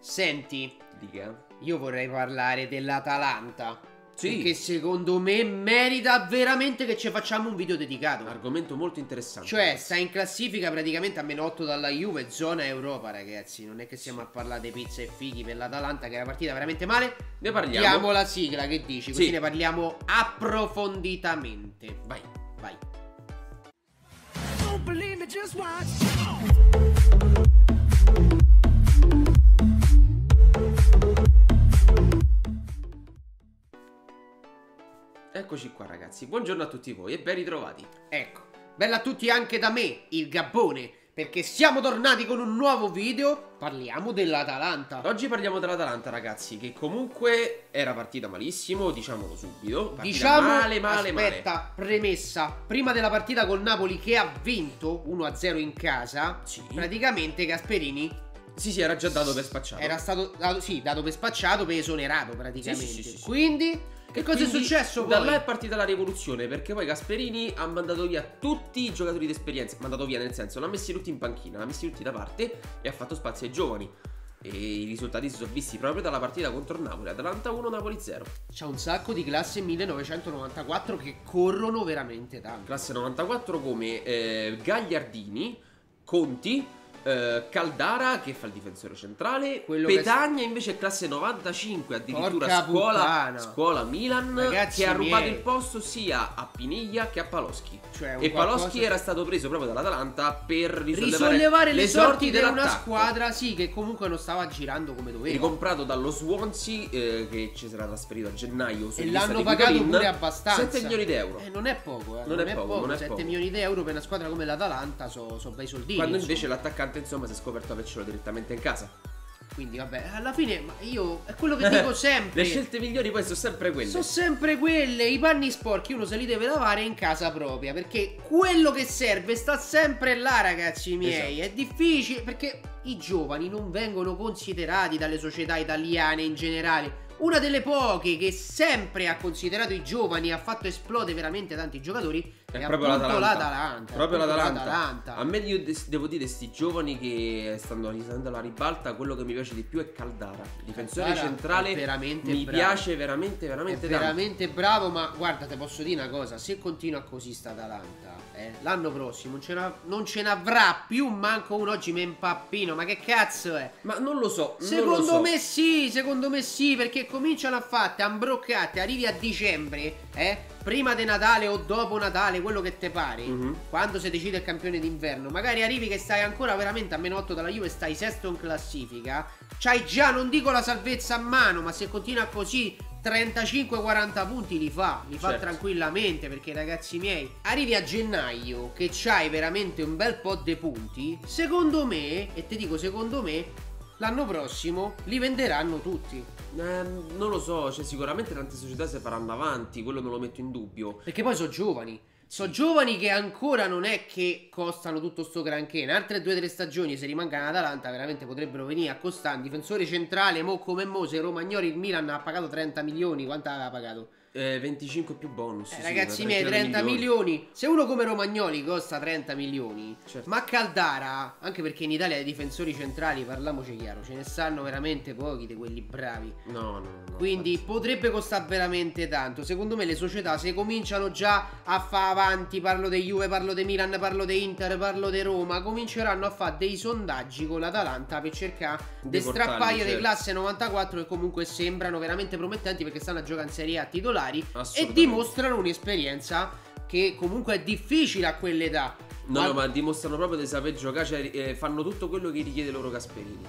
Senti, Dica. io vorrei parlare dell'Atalanta. Sì. Perché secondo me merita veramente che ci facciamo un video dedicato. Argomento molto interessante. Cioè, sta in classifica praticamente a meno 8 dalla Juve, zona Europa, ragazzi. Non è che stiamo a parlare di pizza e fighi per l'Atalanta, che è una partita veramente male. Ne parliamo. Diamo la sigla, che dici? Così Sì. ne parliamo approfonditamente. Vai. Vai. Don't believe me, just watch. Eccoci qua ragazzi. Buongiorno a tutti voi e ben ritrovati. Ecco, bella a tutti anche da me, il Gabbone. Perché siamo tornati con un nuovo video. Parliamo dell'Atalanta. Oggi parliamo dell'Atalanta ragazzi, che comunque era partita malissimo, diciamolo subito. Partita Diciamo, male, male, aspetta, premessa, prima della partita col Napoli che ha vinto 1-0 in casa, Sì. praticamente Gasperini male. Sì, sì, era già dato per spacciato. era stato dato, sì, dato per spacciato, per esonerato praticamente. Sì, sì, sì. Quindi, che cosa è successo Da poi? là è partita la rivoluzione perché poi Gasperini ha mandato via tutti i giocatori d'esperienza. Mandato via nel senso, l'ha messi tutti in panchina, l'ha messi tutti da parte e ha fatto spazio ai giovani. E i risultati si sono visti proprio dalla partita contro il Napoli. Atalanta 1, Napoli 0. C'è un sacco di classe 1994 che corrono veramente tanto. Classe 94 come eh, Gagliardini, Conti, eh, Caldara che fa il difensore centrale, Quello che- Petagna invece è classe 95, addirittura Porca scuola, puttana. scuola Milan Ragazzi che ha rubato miei. il posto sia a Piniglia che a Paloschi. Cioè, E Paloschi qualcosa- era stato preso proprio dall'Atalanta per risollevare, risollevare le sorti di una squadra, sì, che comunque non stava girando come doveva. Ricomprato dallo Swansea eh, che ci sarà trasferito a gennaio E l'hanno pagato Guidolin, pure abbastanza. 7 milioni di euro. Eh, non è poco, eh. Non è poco, non è 7 poco. milioni di euro per una squadra come l'Atalanta sono so bei soldini. Quando insomma. invece l'attaccante insomma si è scoperto avercelo direttamente in casa. Quindi, vabbè, alla fine, io è quello che dico sempre. Le scelte migliori poi sono sempre quelle. Sono sempre quelle, i panni sporchi uno se li deve lavare in casa propria, perché quello che serve sta sempre là, ragazzi miei. Esatto. È difficile perché i giovani non vengono considerati dalle società italiane in generale. Una delle poche che sempre ha considerato i giovani e ha fatto esplodere veramente tanti giocatori è, È proprio l'Atalanta. l'Atalanta. Proprio l'Atalanta. l'Atalanta. A me io de- devo dire, sti giovani che stanno risando alla ribalta, quello che mi piace di più è Caldara. Difensore Caldara centrale è veramente mi bravo. piace veramente, È veramente tanto. veramente bravo, ma guarda, te posso dire una cosa: se continua così sta Atalanta, eh, l'anno prossimo non ce, non ce n'avrà più manco uno oggi me impappino. Ma che cazzo è? Ma non lo so. non lo Secondo so. me sì, secondo me sì, perché cominciano a fatte, ambroccate, arrivi a dicembre, eh? Prima di Natale o dopo Natale, quello che te pare. Mhm. Quando si decide il campione d'inverno, magari arrivi che stai ancora veramente a meno 8 dalla Juve, stai sesto in classifica. C'hai già, non dico la salvezza a mano, ma se continua così 35-40 punti li fa, li fa Certo. tranquillamente perché ragazzi miei, arrivi a gennaio che c'hai veramente un bel po' di punti, secondo me, e ti dico secondo me, l'anno prossimo li venderanno tutti. Eh, non lo so, cioè, sicuramente tante società si faranno avanti, quello non lo metto in dubbio. Perché poi sono giovani. Sono giovani che ancora non è che costano tutto sto granché. In altre due o tre stagioni, se rimangano ad Atalanta, veramente potrebbero venire a costare. Un difensore centrale, mo come mo, se Romagnoli il Milan ha pagato 30 milioni, quanto aveva pagato? Eh, 25 più bonus. Eh, sì, ragazzi miei, trentina 30 di milioni. Se uno come Romagnoli costa 30 milioni, Certo. ma Caldara, anche perché in Italia dei difensori centrali, parliamoci chiaro, ce ne stanno veramente pochi di quelli bravi. No, no, no. Quindi infatti. potrebbe costare veramente tanto. Secondo me le società se cominciano già a fare avanti, parlo di Juve, parlo di Milan, parlo di Inter, parlo di Roma, cominceranno a fare dei sondaggi con l'Atalanta per cercare di strappare di certo. classe 94 che comunque sembrano veramente promettenti perché stanno a giocare in Serie A titolari e dimostrano un'esperienza che comunque è difficile a quell'età. No, no, ma dimostrano proprio di saper giocare, cioè, eh, fanno tutto quello che richiede loro Gasperini.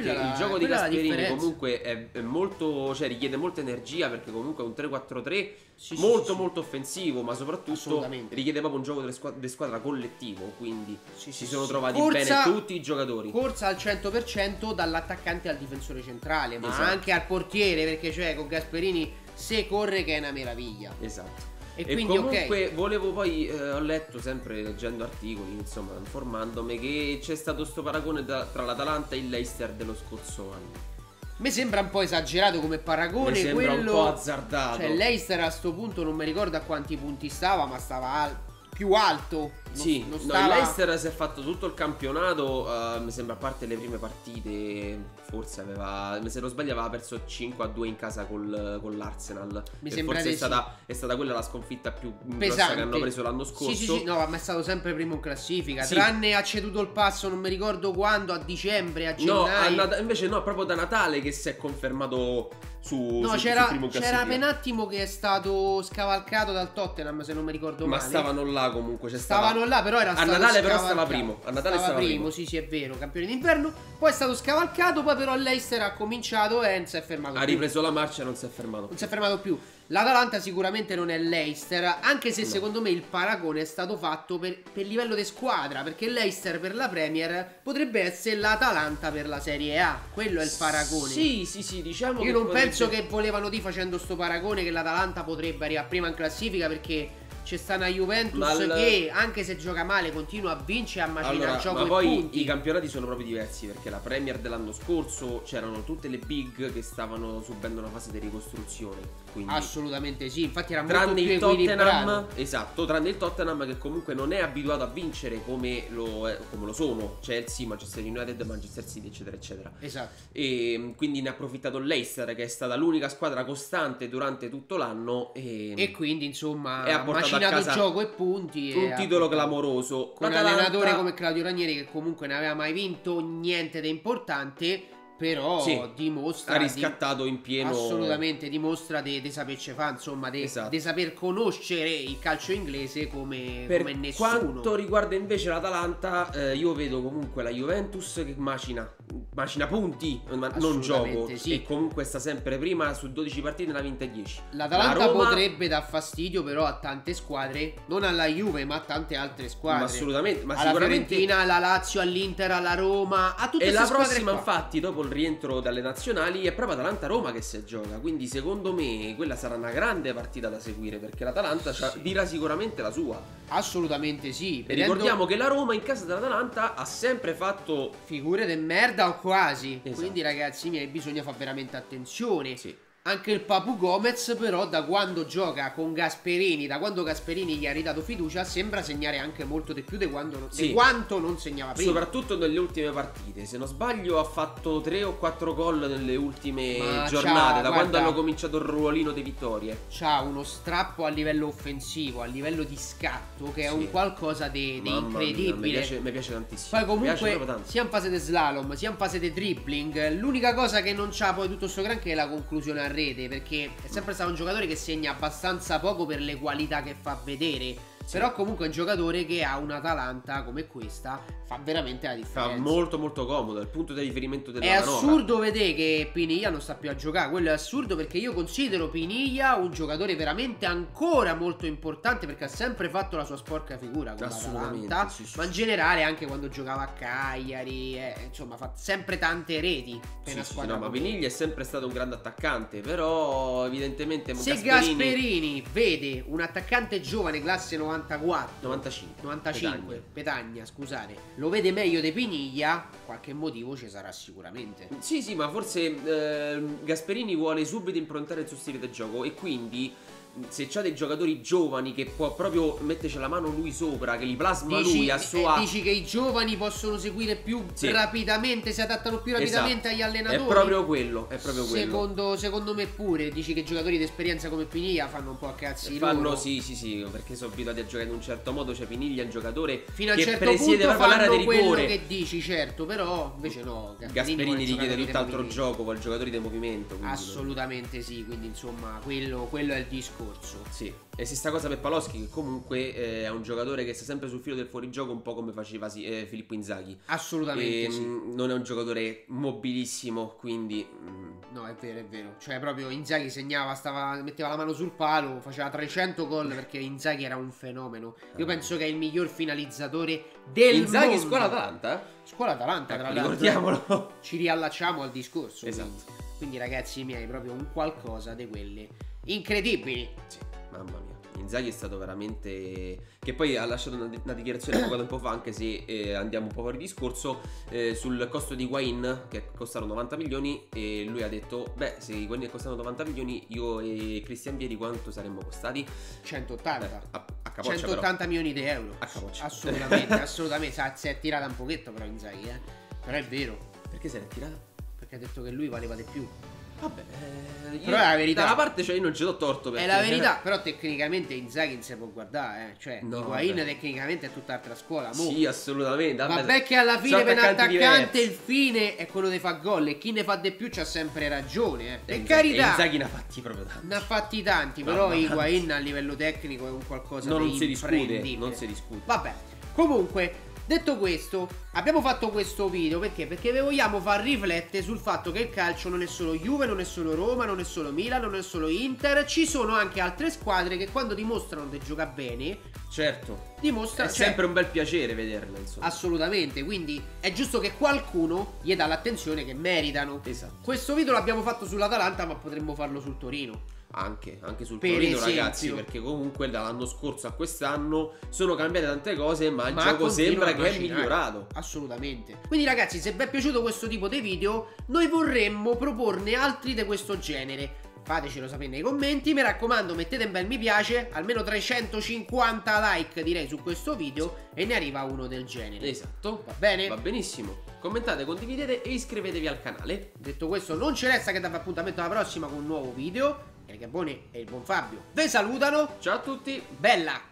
Quella la- il gioco di Gasperini comunque è, è molto, cioè richiede molta energia perché comunque è un 3-4-3 Sì, sì, molto sì, sì. molto offensivo, ma soprattutto richiede proprio un gioco di squadra collettivo, quindi Sì, si sì, sono sì. trovati Corsa- bene tutti i giocatori. Corsa al 100% dall'attaccante al difensore centrale, ma Esatto. anche al portiere, perché cioè con Gasperini se corre che è una meraviglia. Esatto. E, E, quindi comunque ok. volevo poi, eh, ho letto sempre leggendo articoli, insomma, informandomi che c'è stato sto paragone da- tra l'Atalanta e il Leicester dello scorso anno. Mi sembra un po' esagerato come paragone. Mi sembra quello... un po' azzardato. Cioè, Leicester a sto punto non mi ricordo a quanti punti stava, ma stava al- più alto Sì, non no, stava- il Leicester si è fatto tutto il campionato, eh, mi sembra a parte le prime partite, forse aveva, se non sbaglio aveva perso 5 a 2 in casa col, con l'Arsenal. Mi Che sembra forse è stata, è stata quella la sconfitta più pesante che hanno preso l'anno scorso. Sì, sì, sì, no, ma è stato sempre primo in classifica. Sì. Tranne ha ceduto il passo, non mi ricordo quando, a dicembre, a No, gennaio. Nat- invece no, proprio da Natale che si è confermato su, No, su- c'era, in c'era un attimo che è stato scavalcato dal Tottenham, se non mi ricordo Ma male. stavano là comunque, c'è Stavano stava- là, però era A stato Natale però stava primo, a Natale stava primo. sì, sì, è vero, campione d'inverno. Poi è stato scavalcato, poi però il Leicester ha cominciato e non si è fermato Ha più. ripreso la marcia e non si è fermato. Non si è fermato più. L'Atalanta sicuramente non è Leicester, anche se No. secondo me il paragone è stato fatto per, per livello di squadra, perché Leicester per la Premier potrebbe essere l'Atalanta per la Serie A. Quello è il paragone. Sì, sì, sì, diciamo Io non potrebbe- penso che volevano di facendo sto paragone che l'Atalanta potrebbe arrivare prima in classifica perché c'è sta una Juventus Ma il- che anche se gioca male continua a vincere a macinare Allora, il gioco ma poi punti. i campionati sono proprio diversi perché la Premier dell'anno scorso c'erano tutte le big che stavano subendo una fase di ricostruzione. Quindi Assolutamente sì, infatti era molto tranne più il. Tottenham, esatto, tranne il Tottenham che comunque non è abituato a vincere come lo, come lo sono Chelsea, Manchester United, Manchester City, eccetera, eccetera. Esatto. E mm, quindi ne ha approfittato il Leicester che è stata l'unica squadra costante durante tutto l'anno e, E quindi insomma E ha ha portato a casa gioco e punti. e un ha titolo clamoroso. Con un allenatore come Claudio Ranieri che comunque non aveva mai vinto niente di importante, però Sì, dimostra ha di- riscattato in pieno Assolutamente dimostra di saperci fare, insomma, di Esatto. saper conoscere il calcio inglese come, Per come nessuno. quanto riguarda invece l'Atalanta, eh, io vedo comunque la Juventus che macina, macina punti, ma non gioco. sì. E comunque sta sempre prima su 12 partite ne ha vinte 10. L'Atalanta La Roma- potrebbe dar fastidio però a tante squadre, non alla Juve ma a tante altre squadre. Ma assolutamente, ma alla sicuramente. Fiorentina, alla Lazio, all'Inter, alla Roma, a tutte E la queste squadre prossima, qua. infatti, dopo il rientro dalle nazionali, è proprio Atalanta-Roma che si gioca. Quindi, secondo me, quella sarà una grande partita da seguire. Perché l'Atalanta c'ha- dirà sicuramente la sua. Assolutamente sì. E vedendo ricordiamo che la Roma in casa dell'Atalanta ha sempre fatto. figure de merda o quasi. Esatto. Quindi ragazzi miei bisogna fare veramente attenzione. Sì. Anche il Papu Gomez però da quando gioca con Gasperini, da quando Gasperini gli ha ridato fiducia, sembra segnare anche molto di più di, quando, di Sì. quanto non segnava prima. Soprattutto nelle ultime partite. Se non sbaglio, ha fatto 3 o 4 gol nelle ultime Ma giornate. da guarda. quando hanno cominciato il ruolino di vittorie. C'ha uno strappo a livello offensivo, a livello di scatto, che è Sì. un qualcosa di, di Mamma mia, mi incredibile. piace, mi piace tantissimo. Poi comunque sia in fase di slalom sia in fase di dribbling L'unica cosa che non c'ha poi tutto sto granché è la conclusione rete Perché è sempre stato un giocatore che segna abbastanza poco per le qualità che fa vedere Però comunque è un giocatore che ha un'Atalanta come questa Fa veramente la Fa differenza molto molto comodo. È il punto di riferimento della È manovra. assurdo vedere che Piniglia non sta più a giocare, quello è assurdo perché io considero Piniglia un giocatore veramente ancora molto importante perché ha sempre fatto la sua sporca figura con Assolutamente, l'Atalanta, sì, sì, ma in generale anche quando giocava a Cagliari, eh, insomma fa sempre tante reti per Sì, una squadra no, ma Viniglia è sempre stato un grande attaccante, però evidentemente Se Gasperini, Gasperini vede un attaccante giovane classe 94. 95, 95, Petagna, scusate, lo vede meglio di Piniglia, qualche motivo ci sarà sicuramente. Sì, sì, ma forse ehm, Gasperini vuole subito improntare il suo stile di gioco e quindi se c'ha dei giocatori giovani che può proprio metterci la mano lui sopra, che li plasma lui a eh, sua dici che i giovani possono seguire più Sì. rapidamente, si adattano più rapidamente Esatto. agli È allenatori. proprio quello, è proprio quello. Secondo, secondo me pure, dici che i giocatori di esperienza come Piniglia fanno un po' a cazzi Fanno loro. sì, sì, sì, perché sono abituati a giocare in un certo modo. C'è Piniglia, è un giocatore Fino a che certo presiede punto fanno di quello rigore. che dici, certo, però invece no. Gasperini richiede tutt'altro gioco, vuole giocatori di movimento. Assolutamente sì, quindi insomma quello, quello è il discorso. Sì, e stessa cosa per Paloschi, che comunque eh, è un giocatore che sta sempre sul filo del fuorigioco, un po' come faceva sì, eh, Filippo Inzaghi. Assolutamente E, sì. mh, Non è un giocatore mobilissimo, quindi mh, No, è vero, è vero. Cioè, proprio Inzaghi segnava, stava, metteva la mano sul palo, faceva 300 gol perché Inzaghi era un fenomeno. Io penso che è il miglior finalizzatore del Inzaghi mondo. scuola Atalanta. Scuola Atalanta, tra Ecco, l'altro. ricordiamolo. Ci riallacciamo al discorso. Esatto. Quindi. Quindi, ragazzi miei, proprio un qualcosa di quelle incredibili. Sì, mamma mia. Inzaghi è stato veramente. Che poi ha lasciato una, una dichiarazione poco tempo fa, anche se eh, andiamo un po' fuori discorso, eh, sul costo di Wayne, che costarono 90 milioni. E lui ha detto: Beh, se i Wayne costano 90 milioni, io e Cristian Vieri quanto saremmo costati? 180. Beh, a, a capoccia 180 milioni di euro. A capoccia. Assolutamente, assolutamente. Si è tirata un pochetto però Inzaghi, eh. Però è vero, però. Perché se l'è tirata? perché ha detto che lui valeva di più. Vabbè, eh, io- Però è la verità. Da una parte, cioè, io non ci do torto. È perché- la verità, però tecnicamente Inzaghi si può guardare, eh. Cioè, No, Higuain vabbè. tecnicamente è tutt'altra scuola. Mo. Sì, assolutamente. Vabbè che alla fine per un attaccante il fine è quello di fa gol e chi ne fa di più c'ha sempre ragione, eh. E Per Inzaghi- carità. e Inzaghi ne ha fatti proprio tanti. Ne ha fatti tanti, No, però ma- Higuain a livello tecnico è un qualcosa No, di non si discute. Non si discute. Vabbè, comunque, detto questo, abbiamo fatto questo video perché? Perché vi vogliamo far riflettere sul fatto che il calcio non è solo Juve, non è solo Roma, non è solo Milan, non è solo Inter, ci sono anche altre squadre che quando dimostrano di giocare bene, Certo. dimostrano... È cioè, sempre un bel piacere vederle, insomma. Assolutamente, quindi è giusto che qualcuno gli dà l'attenzione che meritano. Esatto. Questo video l'abbiamo fatto sull'Atalanta, ma potremmo farlo sul Torino. Anche, anche sul Per Torino, esempio. ragazzi, perché comunque dall'anno scorso a quest'anno sono cambiate tante cose, ma il Ma gioco sembra che è migliorato. Assolutamente. Quindi ragazzi, se vi è piaciuto questo tipo di video, noi vorremmo proporne altri di questo genere. Fatecelo sapere nei commenti, mi raccomando mettete un bel mi piace, almeno 350 like direi su questo video e ne arriva uno del genere. Esatto. Va bene? Va benissimo. Commentate, condividete e iscrivetevi al canale. Detto questo, non ci resta che darvi appuntamento alla prossima con un nuovo video. Il Gabone e il buon Fabio vi salutano. Ciao a tutti. Bella!